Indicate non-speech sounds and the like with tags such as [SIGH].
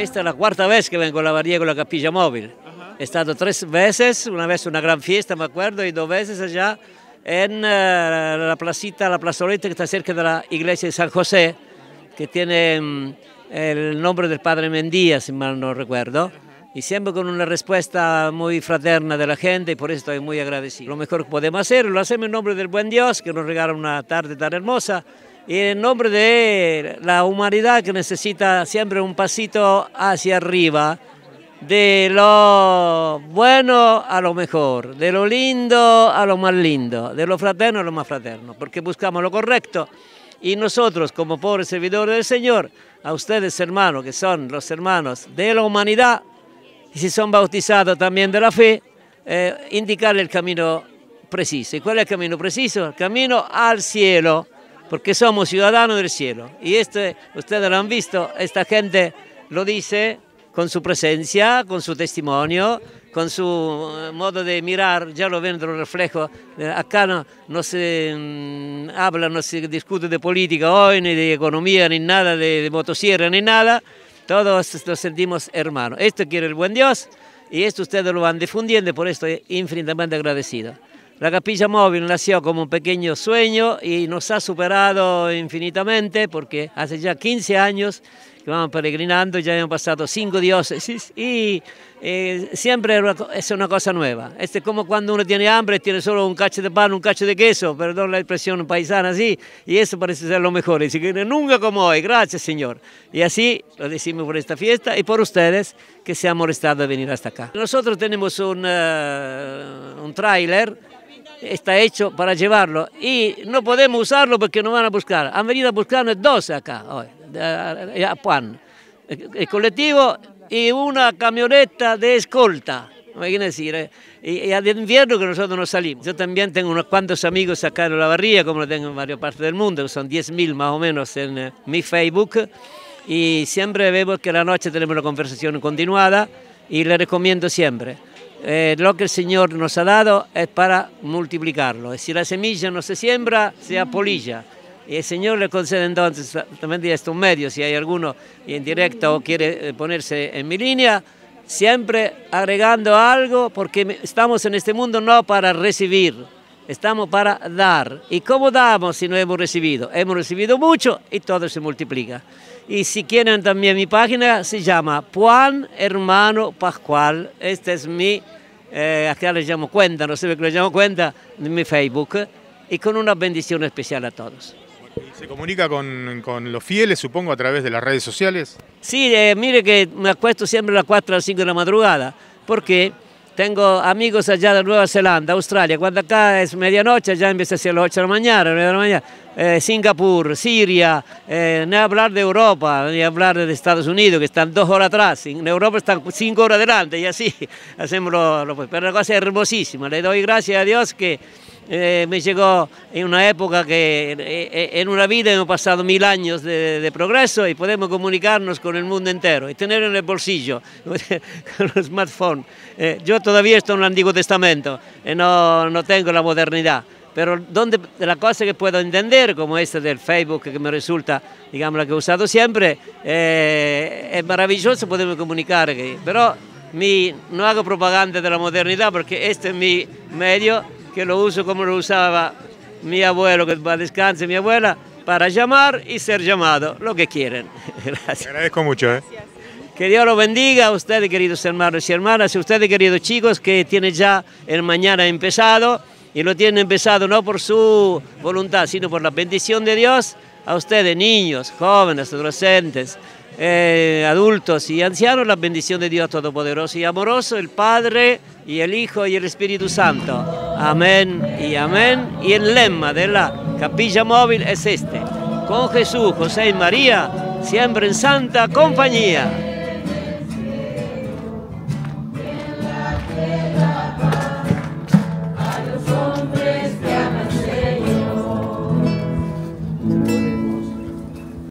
porque esta es la cuarta vez que vengo a la Varía con la capilla móvil. He estado tres veces, una vez una gran fiesta, me acuerdo, y dos veces allá en eh, la placita, la plazoleta que está cerca de la iglesia de San José, que tiene mm, el nombre del padre Mendía, si mal no recuerdo. Y siempre con una respuesta muy fraterna de la gente y por eso estoy muy agradecido. Lo mejor que podemos hacer lo hacemos en nombre del buen Dios que nos regala una tarde tan hermosa y en nombre de la humanidad que necesita siempre un pasito hacia arriba, de lo bueno a lo mejor, de lo lindo a lo más lindo, de lo fraterno a lo más fraterno, porque buscamos lo correcto y nosotros como pobres servidores del Señor, a ustedes hermanos, que son los hermanos de la humanidad, y si son bautizados también de la fe, eh, indicarle el camino preciso. ¿Y cuál es el camino preciso? El camino al cielo porque somos ciudadanos del cielo. Y este, ustedes lo han visto, esta gente lo dice con su presencia, con su testimonio, con su eh, modo de mirar, ya lo ven de los reflejos. Eh, acá no, se mm, habla, no se discute de política hoy, ni de economía, ni nada, de, de motosierra, ni nada. Todos nos sentimos hermanos. Esto quiere el buen Dios y esto ustedes lo van difundiendo, por esto infinitamente agradecido. La capilla móvil nació como un pequeño sueño y nos ha superado infinitamente porque hace ya 15 años que vamos peregrinando, ya hemos pasado cinco diócesis y eh, siempre es una cosa nueva. Es como cuando uno tiene hambre, tiene solo un cacho de pan, un cacho de queso, perdón la expresión paisana así, y eso parece ser lo mejor. Y que nunca como hoy, gracias Señor. Y así lo decimos por esta fiesta y por ustedes que se han molestado de venir hasta acá. Nosotros tenemos un, uh, un tráiler está hecho para llevarlo y no podemos usarlo porque nos van a buscar. Han venido a buscarnos dos acá hoy, a Juan, el colectivo y una camioneta de escolta. decir, eh, y, al invierno que nosotros no salimos. Yo también tengo unos cuantos amigos acá en la barría, como lo tengo en varias partes del mundo, son 10.000 más o menos en eh, mi Facebook, y siempre vemos que la noche tenemos una conversación continuada y le recomiendo siempre. Eh, lo que el Señor nos ha dado es para multiplicarlo. Si la semilla no se siembra, se apolilla. Y el Señor le concede entonces, también esto un medio, si hay alguno en directo o quiere eh, ponerse en mi línea, siempre agregando algo, porque estamos en este mundo no para recibir, estamos para dar. ¿Y cómo damos si no hemos recibido? Hemos recibido mucho y todo se multiplica. Y si quieren también mi página, se llama Juan Hermano Pascual. Este es mi, eh, acá le llamo cuenta, no sé qué le llamo cuenta, de mi Facebook. Y con una bendición especial a todos. ¿Se comunica con, con, los fieles, supongo, a través de las redes sociales? Sí, eh, mire que me acuesto siempre a las 4 a las 5 de la madrugada, porque tengo amigos allá de Nueva Zelanda, Australia, cuando acá es medianoche, ya empieza a ser las 8 de la mañana, 9 de la mañana. Eh, Singapur, Siria, eh, ni hablar de Europa, ni hablar de Estados Unidos, que están dos horas atrás, en Europa están cinco horas adelante y así [LAUGHS] hacemos lo, lo Pero la cosa es hermosísima, le doy gracias a Dios que eh, me llegó en una época que eh, en una vida hemos pasado mil años de, progreso y podemos comunicarnos con el mundo entero y tener en el bolsillo [LAUGHS] con el smartphone. Eh, yo todavía estoy en el Antiguo Testamento y no, no tengo la modernidad pero donde la cosa que puedo entender, como esta del Facebook, que me resulta, digamos, la que he usado siempre, es maravilloso poderme comunicar, pero mi, no hago propaganda de la modernidad porque este es mi medio que lo uso como lo usaba mi abuelo, que va a descanse, mi abuela, para llamar y ser llamado, lo que quieren. [LAUGHS] Gracias. agradezco mucho. ¿eh? Que Dios lo bendiga a ustedes, queridos hermanos y hermanas, y a ustedes, queridos chicos, que tienen ya el mañana empezado, y lo tienen empezado no por su voluntad, sino por la bendición de Dios, a ustedes, niños, jóvenes, adolescentes, eh, adultos y ancianos, la bendición de Dios Todopoderoso y amoroso, el Padre y el Hijo y el Espíritu Santo. Amén y amén. Y el lema de la capilla móvil es este. Con Jesús, José y María, siempre en santa compañía.